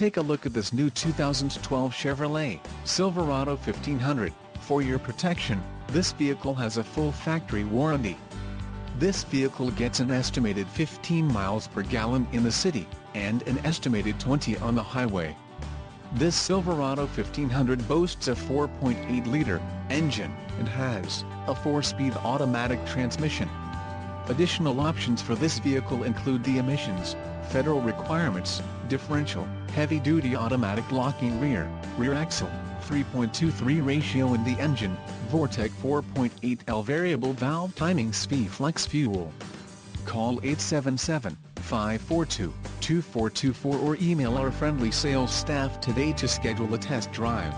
take a look at this new 2012 Chevrolet Silverado 1500. For your protection, this vehicle has a full factory warranty. This vehicle gets an estimated 15 miles per gallon in the city, and an estimated 20 on the highway. This Silverado 1500 boasts a 4.8-liter engine, and has a 4-speed automatic transmission. Additional options for this vehicle include the emissions, federal requirements, differential, heavy-duty automatic locking rear, rear axle, 3.23 ratio in the engine, Vortec 4.8L variable valve timing Flex fuel. Call 877-542-2424 or email our friendly sales staff today to schedule a test drive.